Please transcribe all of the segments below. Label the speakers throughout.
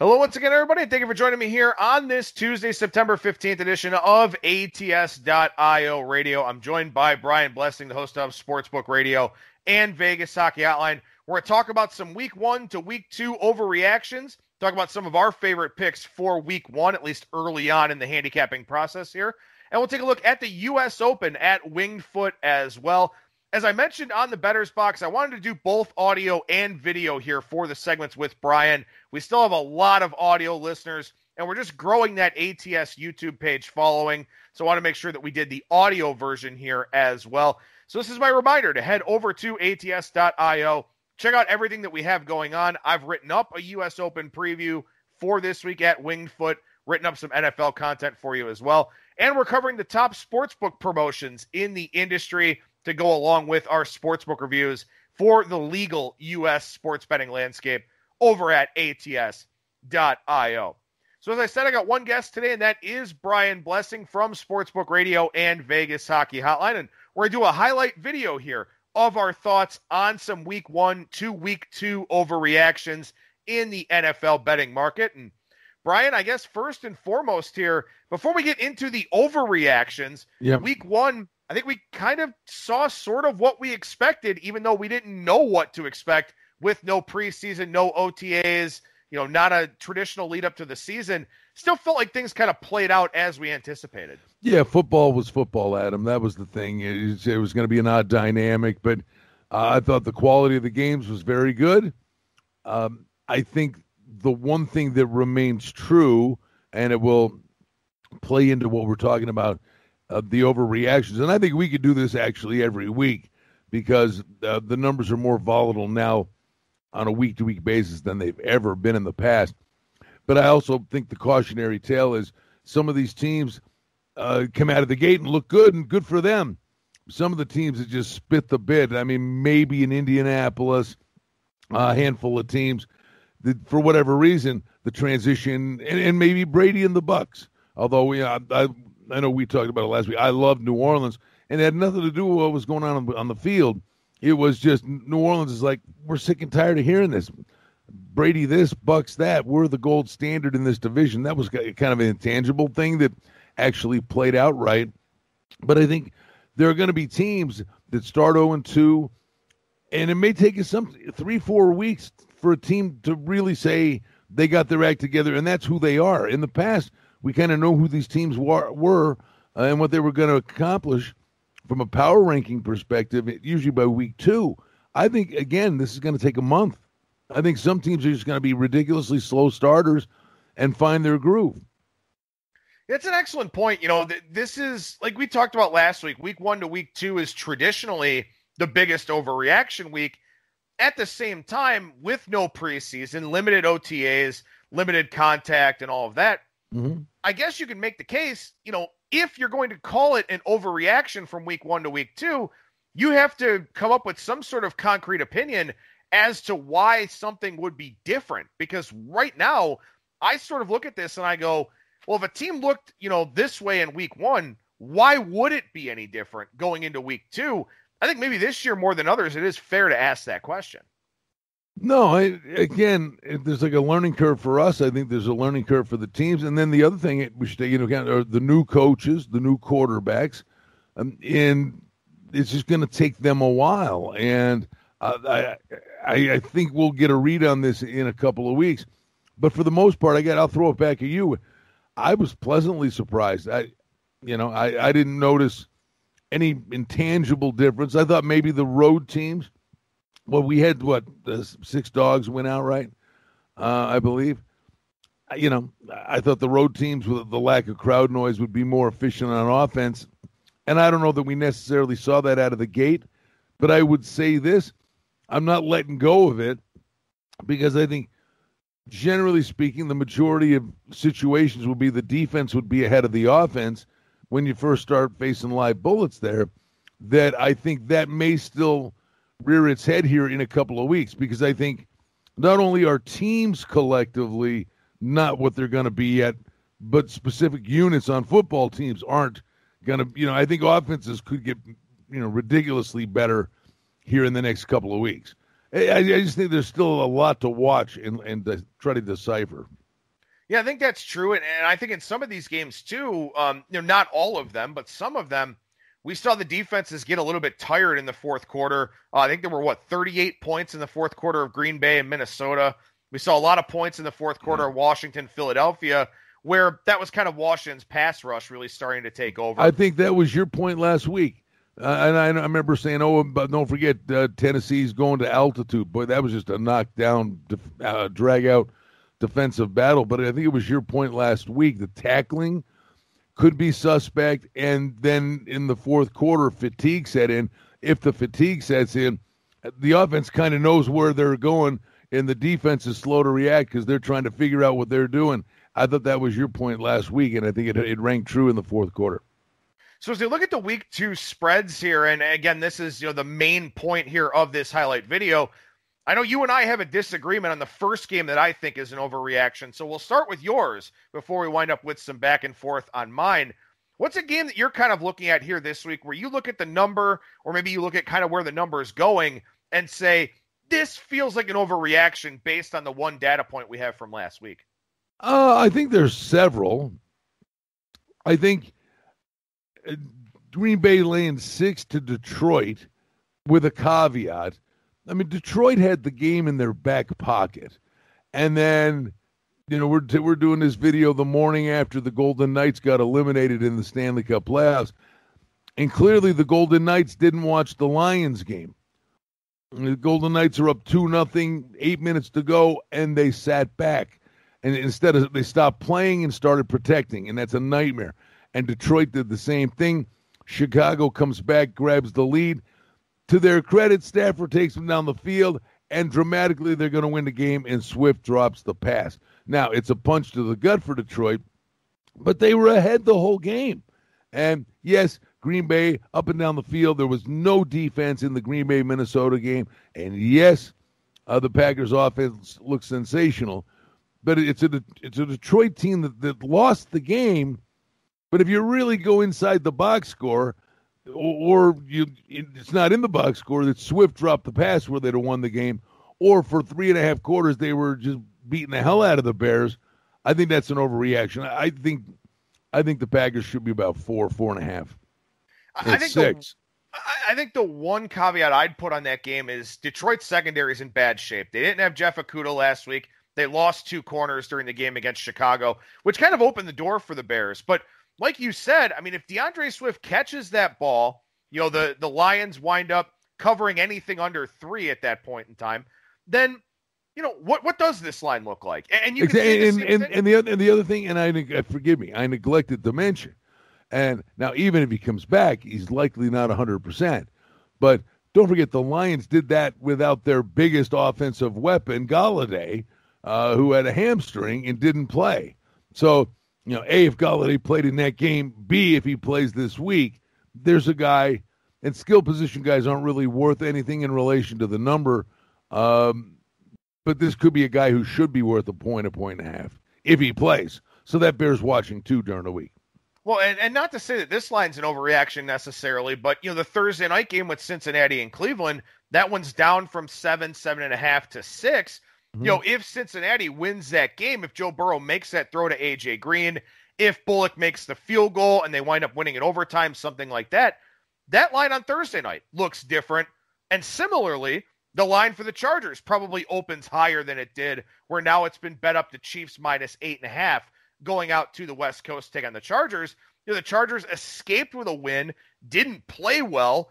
Speaker 1: Hello, once again, everybody. Thank you for joining me here on this Tuesday, September 15th edition of ATS.io radio. I'm joined by Brian Blessing, the host of Sportsbook Radio and Vegas Hockey Hotline. We're going to talk about some week one to week two overreactions, talk about some of our favorite picks for week one, at least early on in the handicapping process here. And we'll take a look at the U.S. Open at Winged Foot as well. As I mentioned on the Betters Box, I wanted to do both audio and video here for the segments with Brian. We still have a lot of audio listeners, and we're just growing that ATS YouTube page following. So I want to make sure that we did the audio version here as well. So this is my reminder to head over to ats.io, check out everything that we have going on. I've written up a US Open preview for this week at Winged Foot, written up some NFL content for you as well. And we're covering the top sportsbook promotions in the industry to go along with our sportsbook reviews for the legal U.S. sports betting landscape over at ats.io. So, as I said, I got one guest today, and that is Brian Blessing from Sportsbook Radio and Vegas Hockey Hotline. And we're going to do a highlight video here of our thoughts on some week one to week two overreactions in the NFL betting market. And Brian, I guess first and foremost here, before we get into the overreactions, yep. week one I think we kind of saw sort of what we expected, even though we didn't know what to expect with no preseason, no OTAs, you know, not a traditional lead up to the season. Still felt like things kind of played out as we anticipated.
Speaker 2: Yeah, football was football, Adam. That was the thing. It was, was going to be an odd dynamic, but uh, I thought the quality of the games was very good. Um, I think the one thing that remains true, and it will play into what we're talking about of the overreactions. And I think we could do this actually every week because uh, the numbers are more volatile now on a week to week basis than they've ever been in the past. But I also think the cautionary tale is some of these teams uh, come out of the gate and look good, and good for them. Some of the teams that just spit the bit. I mean, maybe in Indianapolis, a handful of teams that, for whatever reason, the transition, and, and maybe Brady and the Bucs. Although we, I, I I know we talked about it last week. I love New Orleans, and it had nothing to do with what was going on on the field. It was just New Orleans is like we're sick and tired of hearing this. Brady this, Bucs that. We're the gold standard in this division. That was kind of an intangible thing that actually played out right. But I think there are going to be teams that start 0 and 2, and it may take us some three, four weeks for a team to really say they got their act together, and that's who they are. In the past, we kind of know who these teams were, were uh, and what they were going to accomplish from a power ranking perspective, usually by week two. I think, again, this is going to take a month. I think some teams are just going to be ridiculously slow starters and find their groove.
Speaker 1: It's an excellent point. You know, th- this is like we talked about last week. Week one to week two is traditionally the biggest overreaction week. At the same time, with no preseason, limited OTAs, limited contact, and all of that, mm-hmm. I guess you can make the case, you know, if you're going to call it an overreaction from week one to week two, you have to come up with some sort of concrete opinion as to why something would be different. Because right now, I sort of look at this and I go, well, if a team looked, you know, this way in week one, why would it be any different going into week two? I think maybe this year more than others, it is fair to ask that question.
Speaker 2: No, I, again, there's like a learning curve for us. I think there's a learning curve for the teams, and then the other thing we should take into account are the new coaches, the new quarterbacks, um, and it's just going to take them a while. And uh, I, I, I think we'll get a read on this in a couple of weeks. But for the most part, I got. I'll throw it back at you. I was pleasantly surprised. I, you know, I, I didn't notice any intangible difference. I thought maybe the road teams well, we had what six dogs went out, right? Uh, I believe. You know, I thought the road teams with the lack of crowd noise would be more efficient on offense, and I don't know that we necessarily saw that out of the gate. But I would say this: I'm not letting go of it because I think, generally speaking, the majority of situations will be the defense would be ahead of the offense when you first start facing live bullets there. That I think that may still rear its head here in a couple of weeks because I think not only are teams collectively not what they're going to be yet, but specific units on football teams aren't going to, you know, I think offenses could get, you know, ridiculously better here in the next couple of weeks. I, I just think there's still a lot to watch and, and to try to decipher.
Speaker 1: Yeah, I think that's true, and, and I think in some of these games too, um, you know, not all of them, but some of them, we saw the defenses get a little bit tired in the fourth quarter. Uh, I think there were what 38 points in the fourth quarter of Green Bay and Minnesota. We saw a lot of points in the fourth quarter of Washington, Philadelphia, where that was kind of Washington's pass rush really starting to take over.
Speaker 2: I think that was your point last week. Uh, and I, I, remember saying, "Oh, but don't forget uh, Tennessee's going to altitude." Boy, that was just a knockdown, uh, drag out defensive battle. But I think it was your point last week. The tackling could be suspect, and then in the fourth quarter, fatigue set in. If the fatigue sets in, the offense kind of knows where they're going, and the defense is slow to react because they're trying to figure out what they're doing. I thought that was your point last week, and I think it, it rang true in the fourth quarter.
Speaker 1: So as we look at the week two spreads here, and again, this is you know the main point here of this highlight video. I know you and I have a disagreement on the first game that I think is an overreaction. So we'll start with yours before we wind up with some back and forth on mine. What's a game that you're kind of looking at here this week where you look at the number, or maybe you look at kind of where the number is going and say, this feels like an overreaction based on the one data point we have from last week?
Speaker 2: Uh, I think there's several. I think Green Bay laying six to Detroit with a caveat. I mean, Detroit had the game in their back pocket, and then you know we're we're doing this video the morning after the Golden Knights got eliminated in the Stanley Cup playoffs, and clearly the Golden Knights didn't watch the Lions game. The Golden Knights are up two nothing, eight minutes to go, and they sat back, and instead of they stopped playing and started protecting, and that's a nightmare and Detroit did the same thing. Chicago comes back, grabs the lead. To their credit, Stafford takes them down the field, and dramatically they're going to win the game, and Swift drops the pass. Now, it's a punch to the gut for Detroit, but they were ahead the whole game. And yes, Green Bay up and down the field, there was no defense in the Green Bay Minnesota game. And yes, uh, the Packers offense looks sensational, but it's a it's a Detroit team that, that lost the game but if you really go inside the box score, or, you it's not in the box score that Swift dropped the pass where they'd have won the game, or for three and a half quarters they were just beating the hell out of the Bears. I think that's an overreaction. I think I think the Packers should be about four, four and a half.
Speaker 1: I think six. The, I think the one caveat I'd put on that game is Detroit's secondary is in bad shape. They didn't have Jeff Okudah last week. They lost two corners during the game against Chicago, which kind of opened the door for the Bears. But like you said, I mean, if DeAndre Swift catches that ball, you know, the, the Lions wind up covering anything under three at that point in time, then you know what what does this line look like? And you
Speaker 2: exactly. and, and, and, the other and the other thing, and I uh, forgive me, I neglected to mention. And now, even if he comes back, he's likely not hundred percent. But don't forget, the Lions did that without their biggest offensive weapon, Golladay, uh, who had a hamstring and didn't play. So you know, A, if Golladay played in that game, B, if he plays this week, there's a guy, and skill position guys aren't really worth anything in relation to the number. Um, but this could be a guy who should be worth a point, a point and a half if he plays. So that bears watching too during the week.
Speaker 1: Well, and, and not to say that this line's an overreaction necessarily, but you know, the Thursday night game with Cincinnati and Cleveland, that one's down from seven, seven and a half to six. Mm-hmm. You know, if Cincinnati wins that game, if Joe Burrow makes that throw to AJ Green, if Bullock makes the field goal and they wind up winning in overtime, something like that, that line on Thursday night looks different. And similarly, the line for the Chargers probably opens higher than it did, where now it's been bet up to Chiefs minus eight and a half going out to the West Coast to take on the Chargers. You know, the Chargers escaped with a win, didn't play well,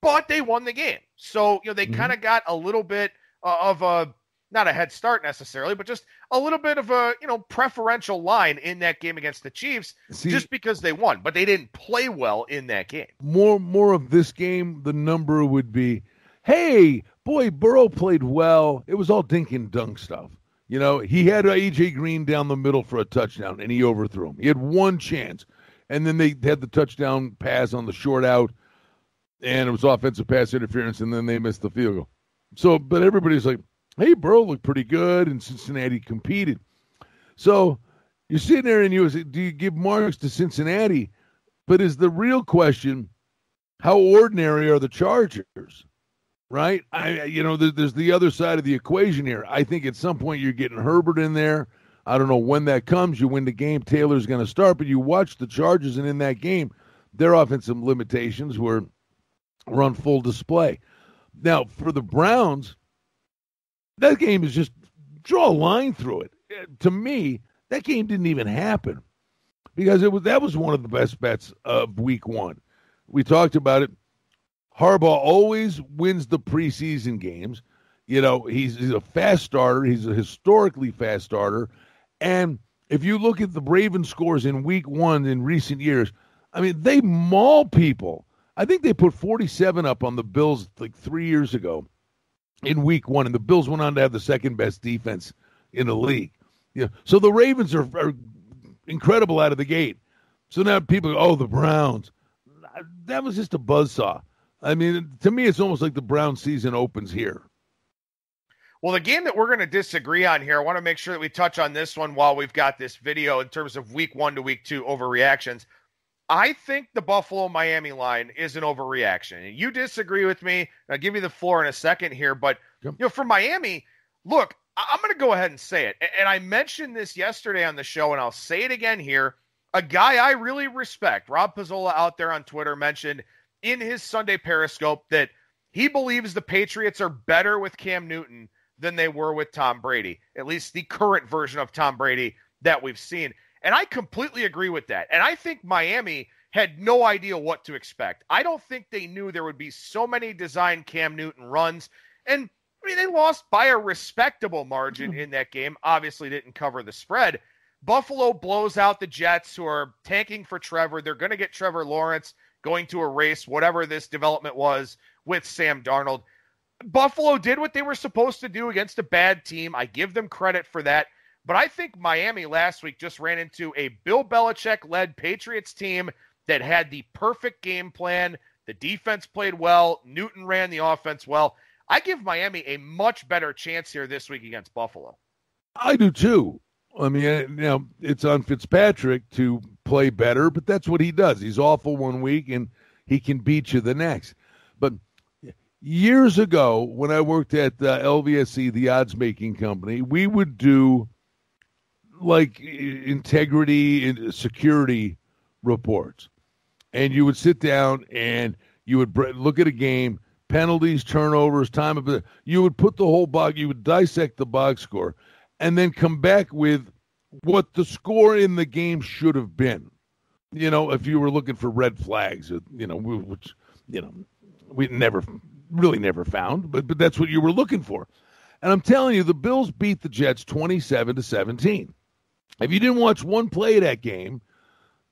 Speaker 1: but they won the game. So, you know, they mm-hmm. kind of got a little bit uh, of a not a head start necessarily, but just a little bit of a you know preferential line in that game against the Chiefs, See, just because they won, but they didn't play well in that game.
Speaker 2: More more of this game, the number would be, hey, boy, Burrow played well. It was all dink and dunk stuff. You know, he had AJ Green down the middle for a touchdown, and he overthrew him. He had one chance, and then they had the touchdown pass on the short out, and it was offensive pass interference, and then they missed the field goal. So, but everybody's like, hey, Burrow looked pretty good, and Cincinnati competed. So you're sitting there and you say, do you give marks to Cincinnati? But is the real question, how ordinary are the Chargers? Right? I, you know, there's the other side of the equation here. I think at some point you're getting Herbert in there. I don't know when that comes. You win the game, Taylor's going to start, but you watch the Chargers, and in that game, their offensive limitations were, were on full display. Now, for the Browns, that game is just draw a line through it. To me, that game didn't even happen because it was that was one of the best bets of week one. We talked about it. Harbaugh always wins the preseason games. You know, he's, he's a fast starter. He's a historically fast starter. And if you look at the Raven scores in week one in recent years, I mean, they maul people. I think they put 47 up on the Bills like three years ago in week one, and the Bills went on to have the second best defense in the league. Yeah. So the Ravens are, are incredible out of the gate. So now people go, oh, the Browns. That was just a buzzsaw. I mean, to me, it's almost like the Brown season opens here.
Speaker 1: Well, the game that we're going to disagree on here, I want to make sure that we touch on this one while we've got this video in terms of week one to week two overreactions. I think the Buffalo Miami line is an overreaction. You disagree with me. I'll give you the floor in a second here. But, yep. you know, for Miami, look, I'm going to go ahead and say it. And I mentioned this yesterday on the show, and I'll say it again here. A guy I really respect, Rob Pizzola out there on Twitter, mentioned in his Sunday Periscope that he believes the Patriots are better with Cam Newton than they were with Tom Brady, at least the current version of Tom Brady that we've seen. And I completely agree with that. And I think Miami had no idea what to expect. I don't think they knew there would be so many design Cam Newton runs. And I mean, they lost by a respectable margin mm-hmm. in that game. Obviously, didn't cover the spread. Buffalo blows out the Jets, who are tanking for Trevor. They're going to get Trevor Lawrence going to erase whatever this development was with Sam Darnold. Buffalo did what they were supposed to do against a bad team. I give them credit for that. But I think Miami last week just ran into a Bill Belichick led Patriots team that had the perfect game plan. The defense played well. Newton ran the offense well. I give Miami a much better chance here this week against Buffalo.
Speaker 2: I do too. I mean, you know, it's on Fitzpatrick to play better, but that's what he does. He's awful one week and he can beat you the next. But years ago, when I worked at uh, the odds making company, we would do like integrity and security reports. And you would sit down and you would look at a game, penalties, turnovers, time of you would put the whole box, you would dissect the box score, and then come back with what the score in the game should have been. You know, if you were looking for red flags, uh, you know, which you know we never really never found, but but that's what you were looking for. And I'm telling you, the Bills beat the Jets 27 to 17. If you didn't watch one play that game,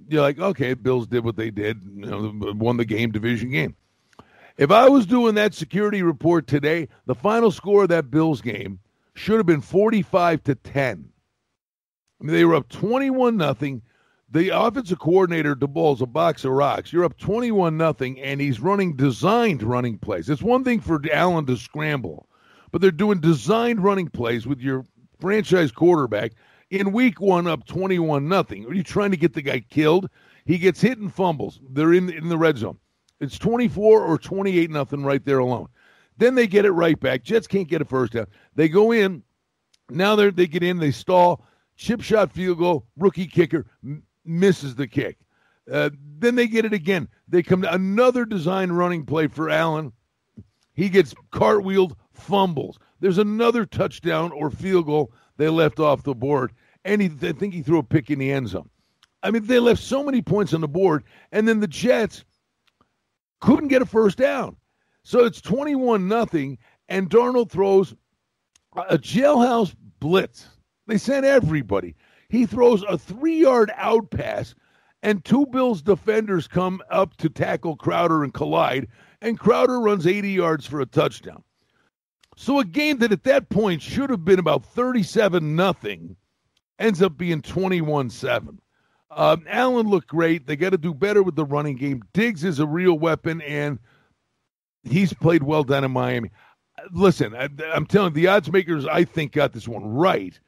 Speaker 2: you're like, okay, Bills did what they did, you know, won the game, division game. If I was doing that security report today, the final score of that Bills game should have been 45 to 10. I mean, they were up 21 nothing. The offensive coordinator, Daboll's a box of rocks. You're up 21 nothing, and he's running designed running plays. It's one thing for Allen to scramble, but they're doing designed running plays with your franchise quarterback in week one up 21 nothing. Are you trying to get the guy killed? He gets hit and fumbles. They're in in the red zone. It's 24 or 28 nothing right there alone. Then they get it right back. Jets can't get a first down. They go in. Now they they get in. They stall. Chip shot field goal. Rookie kicker m- misses the kick. Uh, then they get it again. They come to another design running play for Allen. He gets cartwheeled, fumbles. There's another touchdown or field goal they left off the board and he, I think he threw a pick in the end zone. I mean, they left so many points on the board, and then the Jets couldn't get a first down. So it's 21 nothing, and Darnold throws a jailhouse blitz. They sent everybody. He throws a three yard out pass, and two Bills defenders come up to tackle Crowder and collide, and Crowder runs 80 yards for a touchdown. So a game that at that point should have been about 37 nothing ends up being 21 7. Um, Allen looked great. They got to do better with the running game. Diggs is a real weapon, and he's played well down in Miami. Listen, I, am telling you, the odds makers, I think, got this one right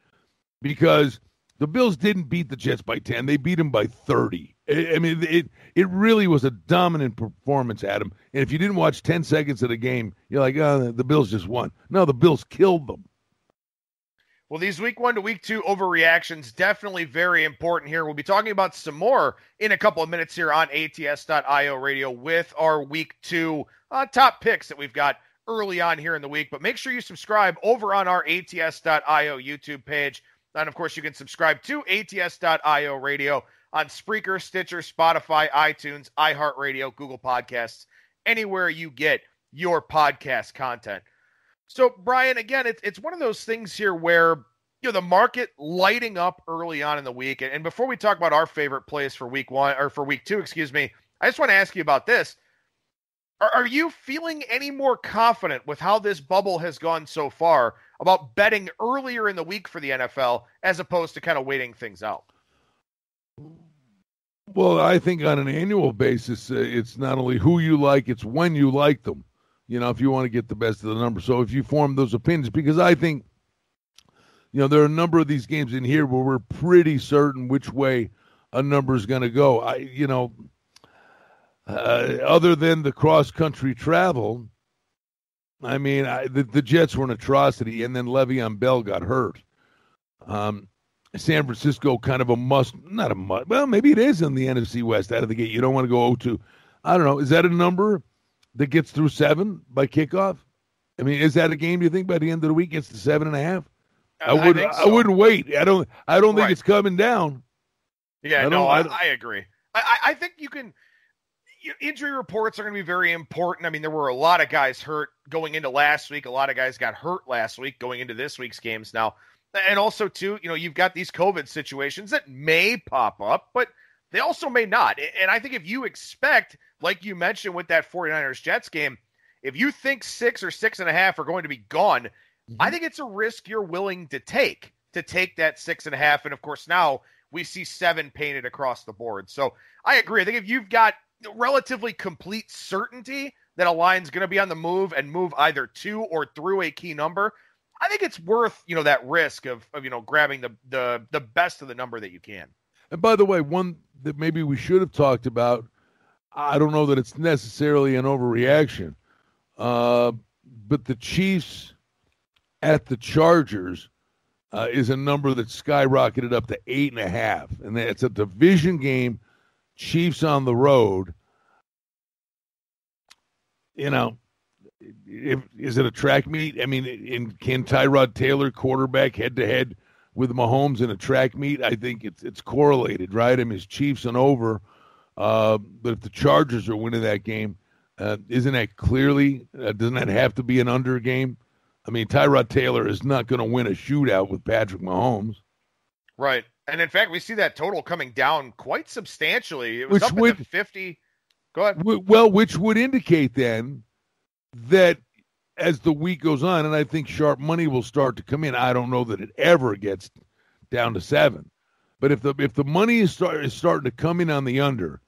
Speaker 2: because the Bills didn't beat the Jets by 10. They beat them by 30. I, I mean, it, it really was a dominant performance, Adam. And if you didn't watch 10 seconds of the game, you're like, oh, the Bills just won. No, the Bills killed them.
Speaker 1: Well, these week one to week two overreactions definitely very important here. We'll be talking about some more in a couple of minutes here on ATS.io radio with our week two uh, top picks that we've got early on here in the week. But make sure you subscribe over on our ATS.io YouTube page. And of course, you can subscribe to ATS.io radio on Spreaker, Stitcher, Spotify, iTunes, iHeartRadio, Google Podcasts, anywhere you get your podcast content. So, Brian, again, it's it's one of those things here where you know the market lighting up early on in the week. And, before we talk about our favorite plays for week one or for week two, excuse me, I just want to ask you about this. Are, are you feeling any more confident with how this bubble has gone so far about betting earlier in the week for the NFL as opposed to kind of waiting things out?
Speaker 2: Well, I think on an annual basis, uh, it's not only who you like, it's when you like them. You know, if you want to get the best of the number. So if you form those opinions, because I think, you know, there are a number of these games in here where we're pretty certain which way a number is going to go. I, you know, uh, other than the cross country travel, I mean, I, the, the Jets were an atrocity, and then Le'Veon Bell got hurt. Um, San Francisco kind of a must, not a must. Well, maybe it is in the NFC West out of the gate. You don't want to go 0-2. I don't know. Is that a number that gets through seven by kickoff? I mean, is that a game you think by the end of the week gets to seven and a half? I, I would. I, so. I, wouldn't wait. I don't. I don't think right. it's coming down.
Speaker 1: Yeah, no, I, I, agree. I, I think you can. Injury reports are going to be very important. I mean, there were a lot of guys hurt going into last week. A lot of guys got hurt last week going into this week's games. Now, and also, too, you know, you've got these COVID situations that may pop up, but they also may not. And I think if you expect, like you mentioned with that 49ers Jets game, if you think six or six and a half are going to be gone, mm-hmm. I think it's a risk you're willing to take to take that six and a half. And of course, now we see seven painted across the board. So I agree. I think if you've got relatively complete certainty that a line's going to be on the move and move either to or through a key number, I think it's worth you know that risk of, of you know grabbing the the the best of the number that you can.
Speaker 2: And by the way, one that maybe we should have talked about. I don't know that it's necessarily an overreaction, uh, but the Chiefs at the Chargers uh, is a number that skyrocketed up to eight and a half, and it's a division game. Chiefs on the road. You know, if, is it a track meet? I mean, in, can Tyrod Taylor quarterback head to head with Mahomes in a track meet? I think it's it's correlated, right? I mean, it's Chiefs and over. Uh, but if the Chargers are winning that game, uh, isn't that clearly uh, doesn't that have to be an under game? I mean, Tyrod Taylor is not going to win a shootout with Patrick Mahomes.
Speaker 1: Right. And in fact, we see that total coming down quite substantially. It was which up would, 50. Go ahead.
Speaker 2: well, which would indicate then that as the week goes on, and I think sharp money will start to come in. I don't know that it ever gets down to seven, but if the if the money is, start, is starting to come in on the under,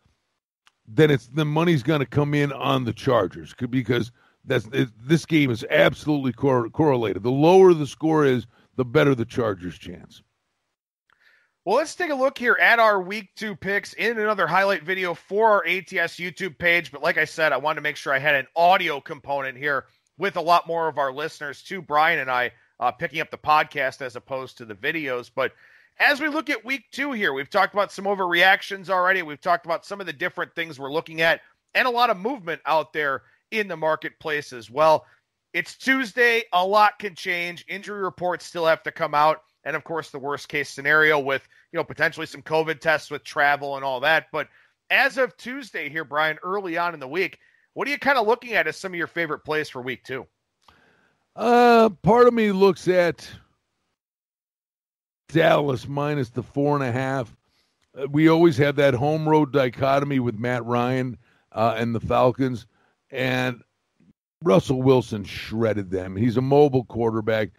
Speaker 2: then it's the money's going to come in on the Chargers because that's it, this game is absolutely cor- correlated. The lower the score is, the better the Chargers' chance.
Speaker 1: Well, let's take a look here at our week two picks in another highlight video for our ATS YouTube page. But like I said, I wanted to make sure I had an audio component here with a lot more of our listeners, too. Brian and I uh, picking up the podcast as opposed to the videos. But as we look at week two here, we've talked about some overreactions already. We've talked about some of the different things we're looking at and a lot of movement out there in the marketplace as well. It's Tuesday. A lot can change. Injury reports still have to come out and of course the worst case scenario with you know potentially some covid tests with travel and all that but as of tuesday here brian early on in the week what are you kind of looking at as some of your favorite plays for week two
Speaker 2: uh part of me looks at dallas minus the four and a half uh, we always have that home road dichotomy with matt ryan uh, and the falcons and russell wilson shredded them he's a mobile quarterback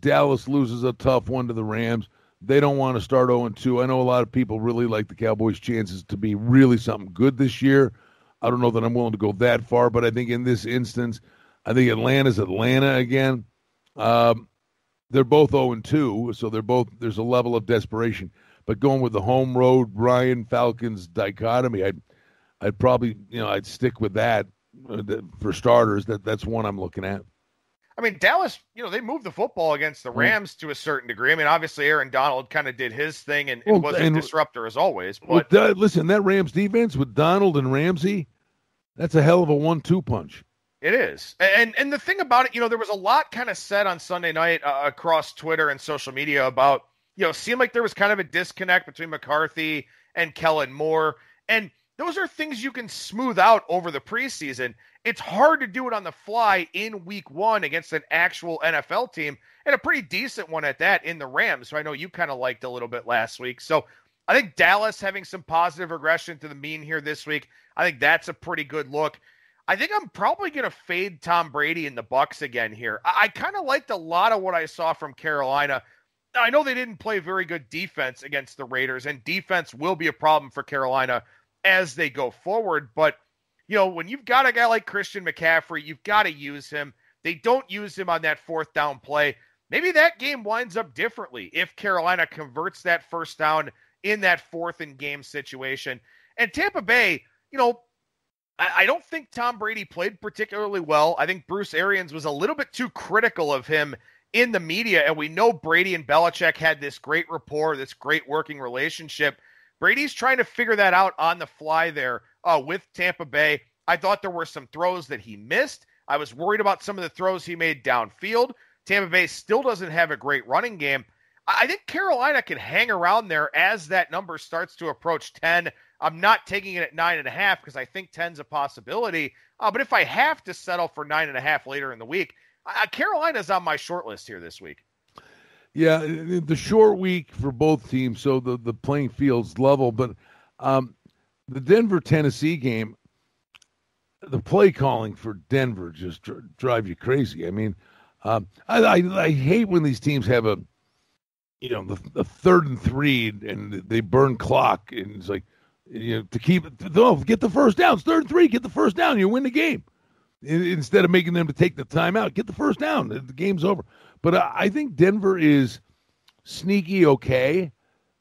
Speaker 2: Dallas loses a tough one to the Rams. They don't want to start 0 2. I know a lot of people really like the Cowboys' chances to be really something good this year. I don't know that I'm willing to go that far, but I think in this instance, I think Atlanta's Atlanta again. Um, they're both 0 2, so they're both there's a level of desperation. But going with the home road Ryan Falcons dichotomy, I'd I'd probably you know I'd stick with that uh, for starters. That that's one I'm looking at.
Speaker 1: I mean, Dallas, you know, they moved the football against the Rams to a certain degree. I mean, obviously, Aaron Donald kind of did his thing and, and well, was and, a disruptor as always. But
Speaker 2: well, listen, that Rams defense with Donald and Ramsey, that's a hell of a one-two punch.
Speaker 1: It is, and and the thing about it, you know, there was a lot kind of said on Sunday night uh, across Twitter and social media about, you know, seemed like there was kind of a disconnect between McCarthy and Kellen Moore, and those are things you can smooth out over the preseason. It's hard to do it on the fly in week one against an actual NFL team and a pretty decent one at that in the Rams. So I know you kind of liked a little bit last week. So I think Dallas having some positive regression to the mean here this week. I think that's a pretty good look. I think I'm probably going to fade Tom Brady in the Bucs again here. I, I kind of liked a lot of what I saw from Carolina. I know they didn't play very good defense against the Raiders, and defense will be a problem for Carolina as they go forward. But, you know, when you've got a guy like Christian McCaffrey, you've got to use him. They don't use him on that fourth down play. Maybe that game winds up differently if Carolina converts that first down in that fourth and game situation. And Tampa Bay, you know, I, don't think Tom Brady played particularly well. I think Bruce Arians was a little bit too critical of him in the media. And we know Brady and Belichick had this great rapport, this great working relationship. Brady's trying to figure that out on the fly there uh, with Tampa Bay. I thought there were some throws that he missed. I was worried about some of the throws he made downfield. Tampa Bay still doesn't have a great running game. I think Carolina can hang around there as that number starts to approach 10. I'm not taking it at nine and a half because I think 10's a possibility. Uh, but if I have to settle for nine and a half later in the week, Carolina's on my short list here this week.
Speaker 2: Yeah, the short week for both teams, so the, the playing field's level. But um, the Denver Tennessee game, the play calling for Denver just dr- drive you crazy. I mean, um, I, I, I hate when these teams have a, you know, the, the third and three and they burn clock and it's like, you know, to keep no, get the first down. It's third and three, get the first down, you win the game. Instead of making them to take the timeout, get the first down. The game's over. But I think Denver is sneaky okay.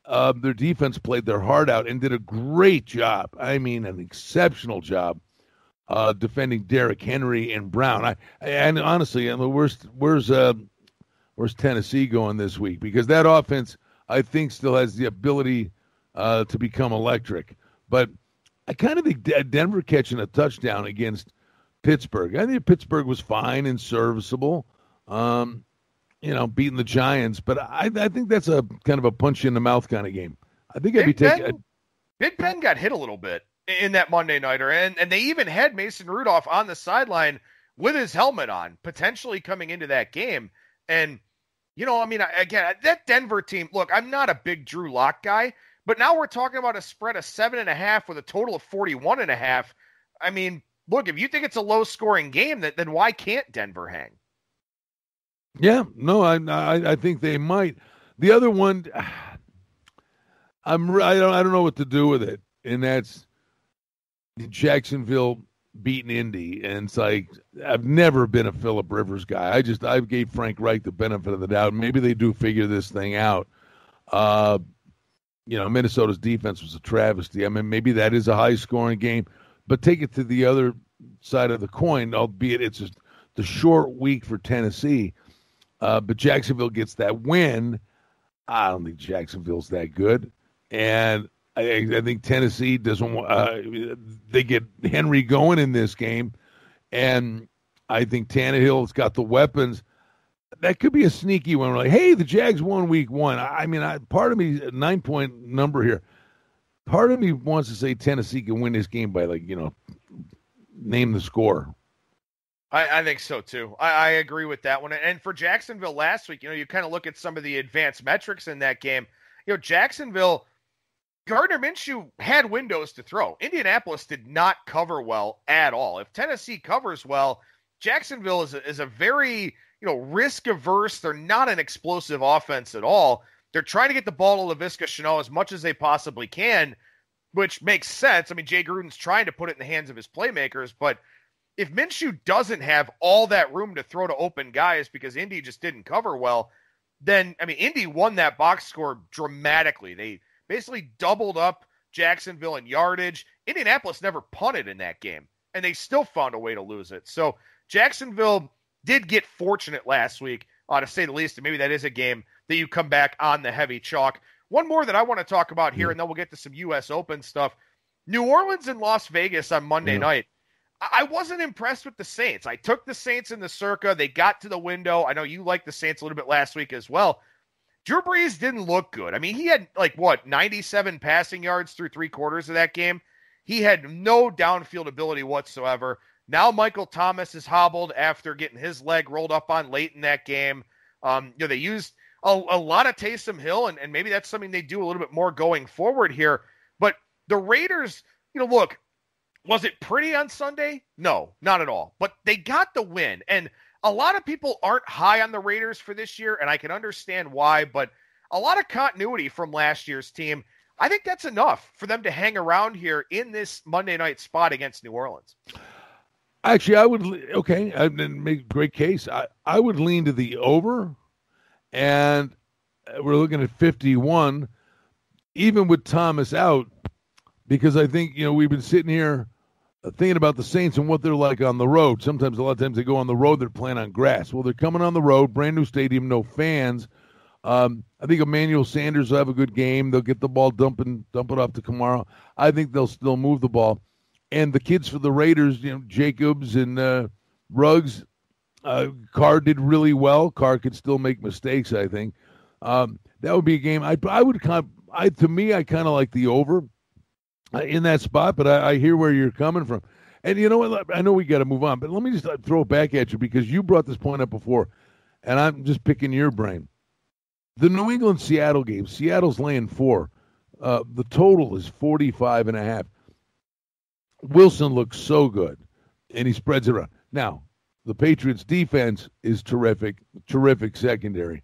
Speaker 2: Uh, their defense played their heart out and did a great job. I mean, an exceptional job uh, defending Derrick Henry and Brown. I and honestly, mean, where's where's uh, where's Tennessee going this week? Because that offense, I think, still has the ability uh, to become electric. But I kind of think Denver catching a touchdown against Pittsburgh. I think Pittsburgh was fine and serviceable. Um, you know, beating the Giants, but I, I think that's a kind of a punch in the mouth kind of game. I think Big I'd be taking. Ben,
Speaker 1: Big Ben got hit a little bit in that Monday nighter, and and they even had Mason Rudolph on the sideline with his helmet on, potentially coming into that game. And you know, I mean, again, that Denver team. Look, I'm not a big Drew Lock guy, but now we're talking about a spread of seven and a half with a total of 41 and a half. I mean, look, if you think it's a low scoring game, then why can't Denver hang?
Speaker 2: Yeah, no, I, I, I think they might. The other one, I'm I don't I don't know what to do with it, and that's Jacksonville beating Indy, and it's like I've never been a Philip Rivers guy. I just I gave Frank Reich the benefit of the doubt. Maybe they do figure this thing out. Uh, you know, Minnesota's defense was a travesty. I mean, maybe that is a high scoring game, but take it to the other side of the coin, albeit it's the short week for Tennessee. Uh, but Jacksonville gets that win. I don't think Jacksonville's that good, and I, I think Tennessee doesn't. Uh, they get Henry going in this game, and I think Tannehill's got the weapons. That could be a sneaky one. Like, hey, the Jags won week one. I, I mean, I, part of me nine point number here. Part of me wants to say Tennessee can win this game by like you know, name the score.
Speaker 1: I, I, think so too. I, I, agree with that one. And for Jacksonville last week, you know, you kind of look at some of the advanced metrics in that game. You know, Jacksonville, Gardner Minshew had windows to throw. Indianapolis did not cover well at all. If Tennessee covers well, Jacksonville is a, is a very you know risk averse. They're not an explosive offense at all. They're trying to get the ball to Laviska Shenault as much as they possibly can, which makes sense. I mean, Jay Gruden's trying to put it in the hands of his playmakers, but if Minshew doesn't have all that room to throw to open guys because Indy just didn't cover well, then I mean Indy won that box score dramatically. They basically doubled up Jacksonville in yardage. Indianapolis never punted in that game, and they still found a way to lose it. So Jacksonville did get fortunate last week, uh, to say the least. And maybe that is a game that you come back on the heavy chalk. One more that I want to talk about here, and then we'll get to some U.S. Open stuff. New Orleans and Las Vegas on Monday yeah. night. I wasn't impressed with the Saints. I took the Saints in the circa. They got to the window. I know you liked the Saints a little bit last week as well. Drew Brees didn't look good. I mean, he had like what, 97 passing yards through three quarters of that game. He had no downfield ability whatsoever. Now Michael Thomas is hobbled after getting his leg rolled up on late in that game. Um, you know, they used a, a lot of Taysom Hill, and, and maybe that's something they do a little bit more going forward here. But the Raiders, you know, look, was it pretty on Sunday? No, not at all. But they got the win. And a lot of people aren't high on the Raiders for this year, and I can understand why, but a lot of continuity from last year's team. I think that's enough for them to hang around here in this Monday night spot against New Orleans.
Speaker 2: Actually, I would okay, I didn't make a great case. I, I would lean to the over, and we're looking at 51, even with Thomas out, because I think you know we've been sitting here thinking about the Saints and what they're like on the road. Sometimes, a lot of times, they go on the road, they're playing on grass. Well, they're coming on the road, brand new stadium, no fans. Um, I think Emmanuel Sanders will have a good game. They'll get the ball dumping, dump it off to Kamara. I think they'll still move the ball. And the kids for the Raiders, you know, Jacobs and uh, Ruggs, uh, Carr did really well. Carr could still make mistakes. I think um, that would be a game. I I would kind I to me I kind of like the over in that spot, but I, I, hear where you're coming from. And you know what? I know we got to move on, but let me just uh, throw it back at you because you brought this point up before, and I'm just picking your brain. The New England Seattle game, Seattle's laying four. Uh, the total is 45 and a half. Wilson looks so good, and he spreads it around. Now, the Patriots' defense is terrific, terrific secondary.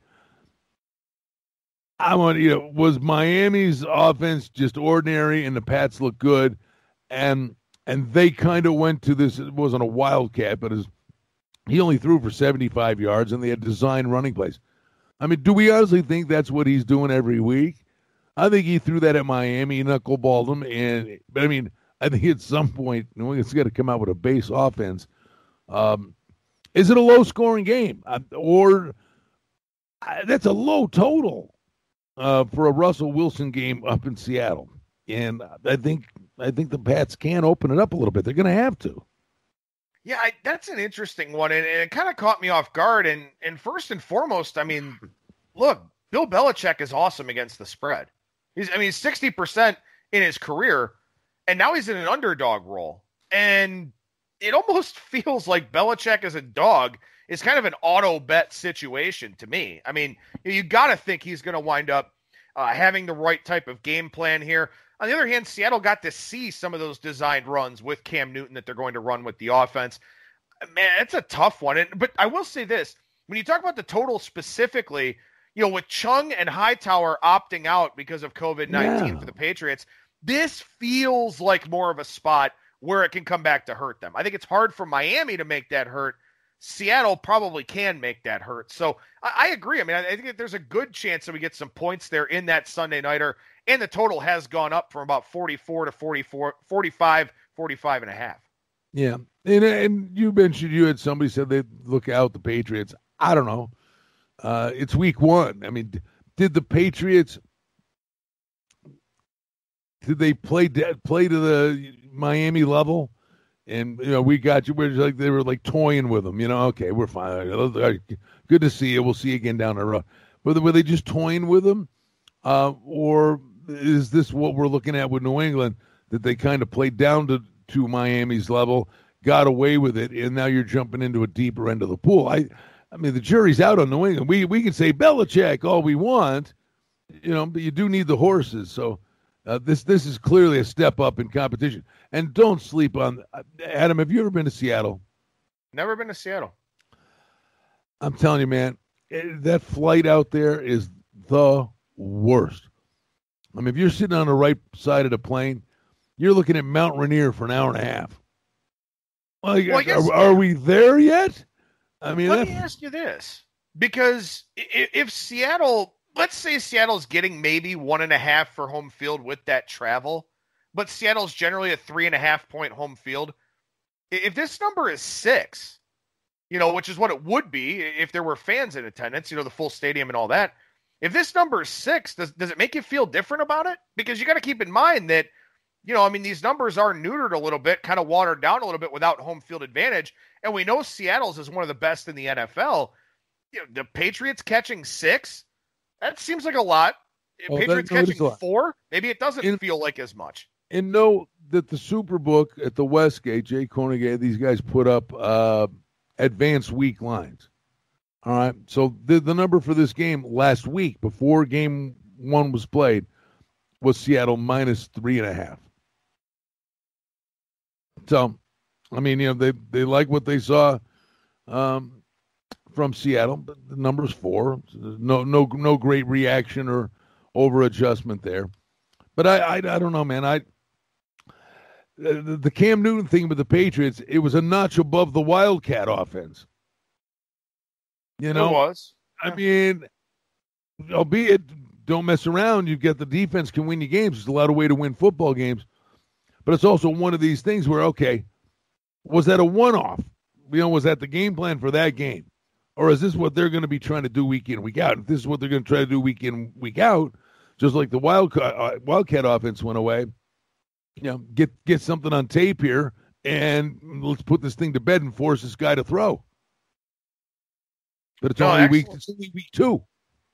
Speaker 2: I want you know was Miami's offense just ordinary and the Pats look good, and and they kind of went to this. It wasn't a wildcat, but his, he only threw for seventy five yards, and they had designed running plays. I mean, do we honestly think that's what he's doing every week? I think he threw that at Miami, knuckleballed them, and but I mean, I think at some point, New England's got to come out with a base offense. Um, is it a low scoring game, uh, or that's a low total? Uh, for a Russell Wilson game up in Seattle, and I think I think the Pats can open it up a little bit. They're going to have to.
Speaker 1: Yeah, I, that's an interesting one, and, and it kind of caught me off guard. And and first and foremost, I mean, look, Bill Belichick is awesome against the spread. He's I mean, sixty percent in his career, and now he's in an underdog role, and it almost feels like Belichick is a dog is kind of an auto bet situation to me. I mean, you got to think he's going to wind up uh, having the right type of game plan here. On the other hand, Seattle got to see some of those designed runs with Cam Newton that they're going to run with the offense. Man, it's a tough one. And, but I will say this when you talk about the total specifically, you know, with Chung and Hightower opting out because of COVID 19 yeah. for the Patriots, this feels like more of a spot where it can come back to hurt them. I think it's hard for Miami to make that hurt Seattle probably can make that hurt. So I, I agree. I mean, I, I, think there's a good chance that we get some points there in that Sunday nighter. And the total has gone up from about 44 to 44, 45, 45 and a half.
Speaker 2: Yeah. And, and you mentioned you had somebody said they look out the Patriots. I don't know. Uh, it's week one. I mean, did the Patriots did they play play to the Miami level? And you know we got you. We're like they were like toying with them. You know, okay, we're fine. Good to see you. We'll see you again down the road. Were were they just toying with them, uh, or is this what we're looking at with New England that they kind of played down to to Miami's level, got away with it, and now you're jumping into a deeper end of the pool? I, I mean, the jury's out on New England. We we can say Belichick all we want, you know, but you do need the horses. So uh, this this is clearly a step up in competition. And don't sleep on uh, Adam. Have you ever been to Seattle?
Speaker 1: Never been to Seattle.
Speaker 2: I'm telling you, man, it, eh, that flight out there is the worst. I mean, if you're sitting on the right side of the plane, you're looking at Mount Rainier for an hour and a half. Well, well guess, are, are, we there yet? I mean,
Speaker 1: let me ask you this: because if, if Seattle let's say Seattle's getting maybe one and a half for home field with that travel, but Seattle's generally a three and a half point home field. If this number is six, you know, which is what it would be if there were fans in attendance, you know, the full stadium and all that. If this number is six, does, does it make you feel different about it? Because you got to keep in mind that, you know, I mean, these numbers are neutered a little bit, kind of watered down a little bit without home field advantage. And we know Seattle's is one of the best in the NFL. You know, the Patriots catching six, that seems like a lot. Well, Patriots that, catching four, maybe it doesn't in, feel like as much.
Speaker 2: And know that the Superbook at the Westgate, Jay Kornegay, these guys put up uh, advanced week lines. All right. So the, the number for this game last week, before game one was played, was Seattle minus three and a half. So, I mean, you know, they, they like what they saw um, from Seattle, but the number's four. No, no, no great reaction or over adjustment there. But I, I, I don't know, man. I the, the Cam Newton thing with the Patriots, it was a notch above the Wildcat offense. You know,
Speaker 1: it was.
Speaker 2: I mean, albeit don't mess around. You get the defense can win you games. There's a lot of way to win football games, but it's also one of these things where okay, was that a one-off? You know, was that the game plan for that game, or is this what they're going to be trying to do week in week out? If this is what they're going to try to do week in week out, just like the Wildcat uh, Wildcat offense went away, you know, get get something on tape here and let's put this thing to bed and force this guy to throw. But it's no, only week. It's only week two.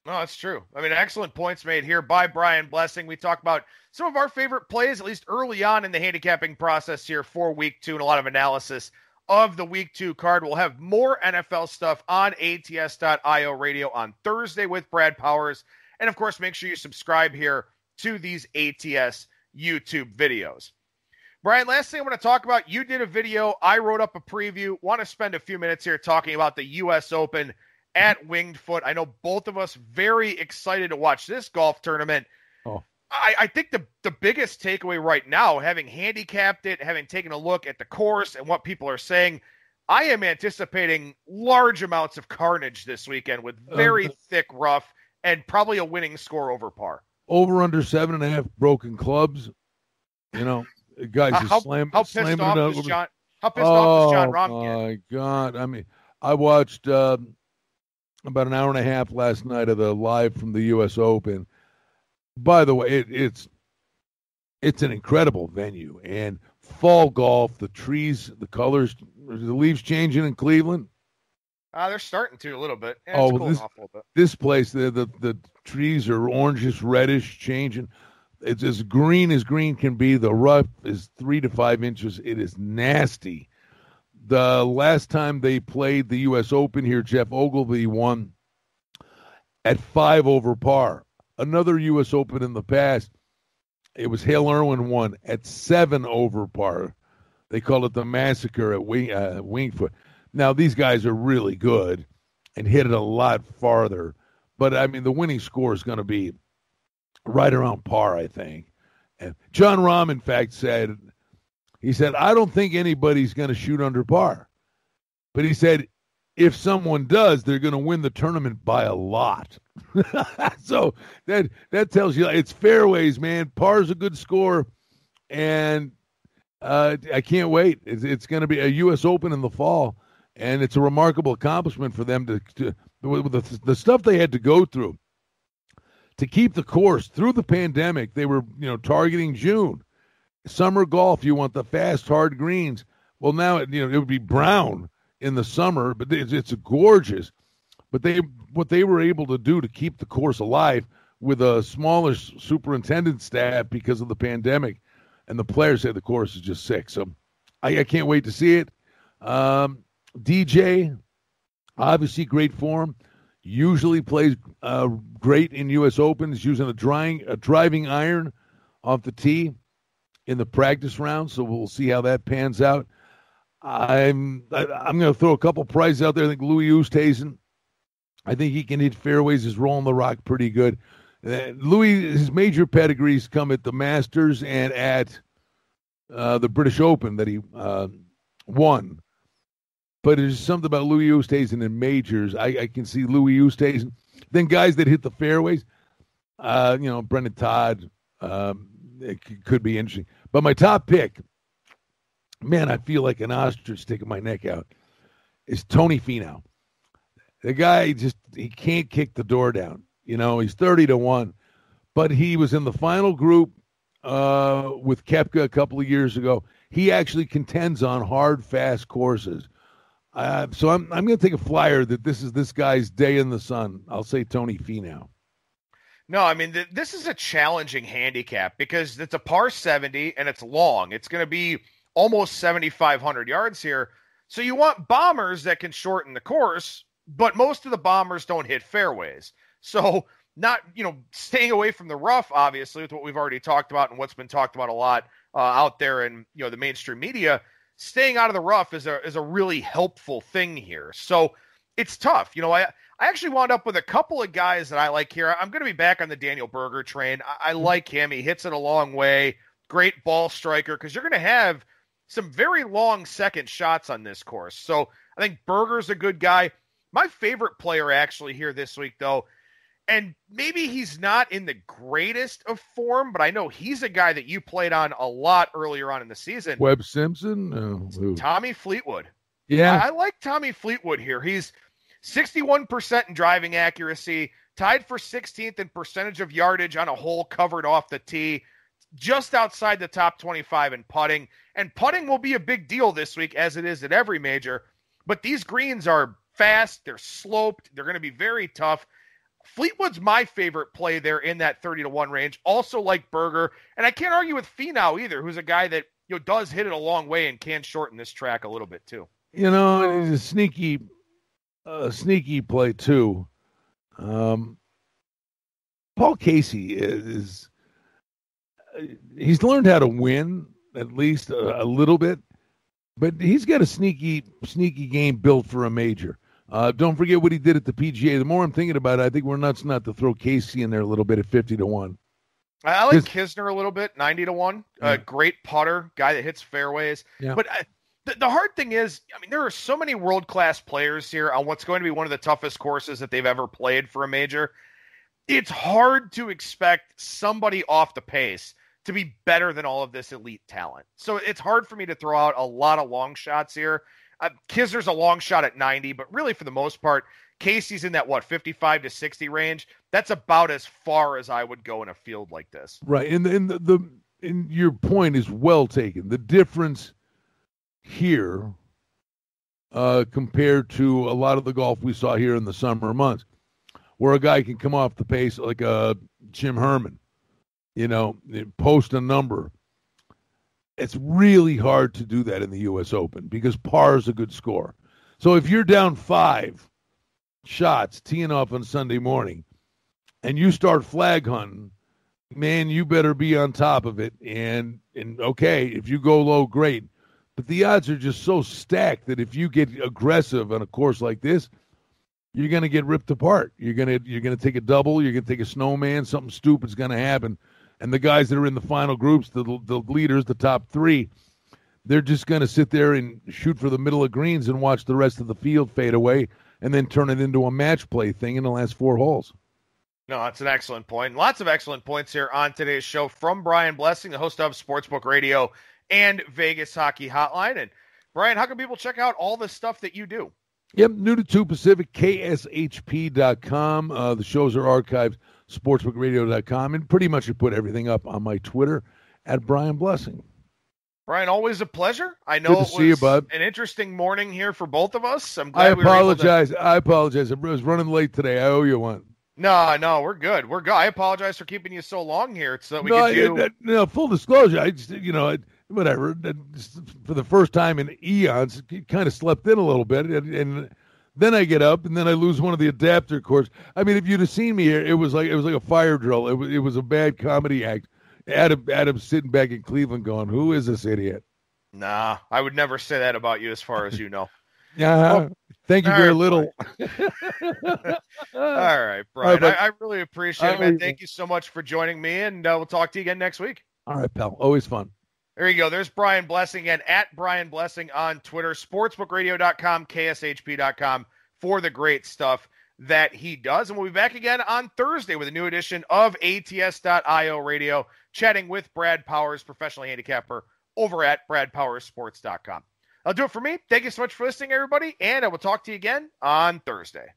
Speaker 1: No, that's true. I mean, excellent points made here by Brian Blessing. We talked about some of our favorite plays, at least early on in the handicapping process here for week two, and a lot of analysis of the week two card. We'll have more NFL stuff on ATS.io radio on Thursday with Brad Powers. And of course, make sure you subscribe here to these ATS YouTube videos. Brian, last thing I want to talk about, you did a video. I wrote up a preview. Want to spend a few minutes here talking about the U.S. Open at Winged Foot. I know both of us very excited to watch this golf tournament. I, I think the, the biggest takeaway right now, having handicapped it, having taken a look at the course and what people are saying, I am anticipating large amounts of carnage this weekend with very uh, thick rough and probably a winning score over par.
Speaker 2: Over under seven and a half broken clubs. You know, guys
Speaker 1: how,
Speaker 2: just slam,
Speaker 1: how
Speaker 2: slamming
Speaker 1: it out. Jon, how pissed oh, off Jon Rahm
Speaker 2: get? Oh my God! I mean, I watched uh, about an hour and a half last night of the live from the U.S. Open. By the way, it, it's it's an incredible venue and fall golf. The trees, the colors, the leaves changing in Cleveland.
Speaker 1: Uh, they're starting to a little bit. Yeah, oh, this, bit.
Speaker 2: this place, the, the the trees are orangish, reddish, changing. It's as green as green can be. The rough is three to five inches. It is nasty. The last time they played the U.S. Open here, Geoff Ogilvy won at five over par. Another U.S. Open in the past, it was Hale Irwin won at seven over par. They call it the massacre at Wing, uh, Winged Foot. Now these guys are really good and hit it a lot farther, but I mean the winning score is going to be right around par, I think. And Jon Rahm, in fact, said he said I don't think anybody's going to shoot under par, but he said if someone does, they're going to win the tournament by a lot. so that that tells you it's fairways, man. Par's a good score, and uh, I can't wait. It's, it's going to be a U.S. Open in the fall and it's a remarkable accomplishment for them to, to the, the stuff they had to go through to keep the course through the pandemic. They were, you know, targeting June. Summer golf, you want the fast, hard greens. Well, now it, you know it would be brown in the summer, but it's, it's gorgeous. But they what they were able to do to keep the course alive with a smaller superintendent staff because of the pandemic, and the players say the course is just sick. So I, I can't wait to see it. Um, DJ, obviously great form. Usually plays uh, great in U.S. Opens, using a drying a driving iron off the tee in the practice round. So we'll see how that pans out. I'm I, am i am going to throw a couple prizes out there. I think Louis Oosthuizen. I think he can hit fairways. Is rolling the rock pretty good. Uh, Louis, his major pedigrees come at the Masters and at uh, the British Open that he uh, won. But there's something about Louis Oosthuizen in majors. I, I can see Louis Oosthuizen. Then guys that hit the fairways, uh, you know, Brendon Todd, um, it could be interesting. But my top pick, man, I feel like an ostrich sticking my neck out. is Tony Finau. The guy just he can't kick the door down. You know, he's 30 to 1, but he was in the final group uh, with Koepka a couple of years ago. He actually contends on hard, fast courses. Uh, so I'm I'm going to take a flyer that this is this guy's day in the sun. I'll say Tony Finau.
Speaker 1: No, I mean th- this is a challenging handicap because it's a par 70 and it's long. It's going to be almost 7500 yards here. So you want bombers that can shorten the course, but most of the bombers don't hit fairways. So not, you know, staying away from the rough obviously with what we've already talked about and what's been talked about a lot uh, out there in, you know, the mainstream media, staying out of the rough is a is a really helpful thing here. So it's tough. You know, I I actually wound up with a couple of guys that I like here. I'm going to be back on the Daniel Berger train. I, I mm-hmm. like him. He hits it a long way. Great ball striker because you're going to have some very long second shots on this course. So I think Berger's a good guy. My favorite player actually here this week, though, and maybe he's not in the greatest of form, but I know he's a guy that you played on a lot earlier on in the season.
Speaker 2: Webb Simpson, uh,
Speaker 1: Tommy Fleetwood.
Speaker 2: Yeah,
Speaker 1: I, I like Tommy Fleetwood here. He's 61% in driving accuracy, tied for 16th in percentage of yardage on a hole covered off the tee, just outside the top 25 in putting. And putting will be a big deal this week, as it is at every major. But these greens are fast, they're sloped, they're going to be very tough. Fleetwood's my favorite play there in that 30 to 1 range. Also like Berger. And I can't argue with Finau either, who's a guy that you know does hit it a long way and can shorten this track a little bit too.
Speaker 2: You know, it's a sneaky a sneaky play too. Um, Paul Casey is he's learned how to win at least a, a, little bit, but he's got a sneaky sneaky game built for a major. Uh, don't forget what he did at the PGA. The more I'm thinking about it, I think we're nuts not to throw Casey in there a little bit at fifty to one.
Speaker 1: I like Kisner a little bit, ninety to one. A yeah. great putter, guy that hits fairways. Yeah. But I, the, the hard thing is, I mean, there are so many world class players here on what's going to be one of the toughest courses that they've ever played for a major. It's hard to expect somebody off the pace to be better than all of this elite talent. So it's hard for me to throw out a lot of long shots here. Uh, a long shot at 90, but really for the most part, Casey's in that what 55 to 60 range. That's about as far as I would go in a field like this.
Speaker 2: Right, and and the, the and your point is well taken. The difference here uh, compared to a lot of the golf we saw here in the summer months, where a guy can come off the pace like a uh, Jim Herman, you know, post a number. It's really hard to do that in the U.S. Open because par is a good score. So if you're down five shots teeing off on Sunday morning, and you start flag hunting, man, you better be on top of it. And and okay, if you go low, great. But the odds are just so stacked that if you get aggressive on a course like this, you're going to get ripped apart. You're going to you're going to take a double. You're going to take a snowman. Something stupid's going to happen. And the guys that are in the final groups, the the leaders, the top three, they're just going to sit there and shoot for the middle of greens and watch the rest of the field fade away, and then turn it into a match play thing in the last four holes.
Speaker 1: No, that's an excellent point. Lots of excellent points here on today's show from Brian Blessing, the host of Sportsbook Radio and Vegas Hockey Hotline. And Brian, how can people check out all the stuff that you do?
Speaker 2: Yep, new to 2 Pacific, KSHP.com. Uh, the shows are archived, sportsbookradio.com, and pretty much I put everything up on my Twitter at Brian Blessing.
Speaker 1: Brian, always a pleasure. I know
Speaker 2: Good to see you, bud.
Speaker 1: an interesting morning here for both of us. I'm glad
Speaker 2: I apologize. We to... I apologize. I was running late today. I owe you one.
Speaker 1: No, no, we're good. We're good. I apologize for keeping you so long here so that we no, can
Speaker 2: do. No, full disclosure. I just, you know, whatever. For the first time in eons, kind of slept in a little bit, and, and, then I get up, and then I lose one of the adapter cords. I mean, if you'd have seen me here, it was like it was like a fire drill. It was it was a bad comedy act. Adam Adam sitting back in Cleveland, going, "Who is this idiot?"
Speaker 1: Nah, I would never say that about you, as far as you know.
Speaker 2: yeah. Oh, thank you very right, little.
Speaker 1: All right, Brian. I, I, really appreciate it, man. Thank you so much for joining me, and uh, we'll talk to you again next week.
Speaker 2: All right, pal. Always fun.
Speaker 1: There you go. There's Brian Blessing and at Brian Blessing on Twitter, sportsbookradio.com, kshp.com for the great stuff that he does. And we'll be back again on Thursday with a new edition of ATS.io radio, chatting with Brad Powers, professional handicapper over at bradpowersports.com. I'll do it for me. Thank you so much for listening, everybody, and I will talk to you again on Thursday.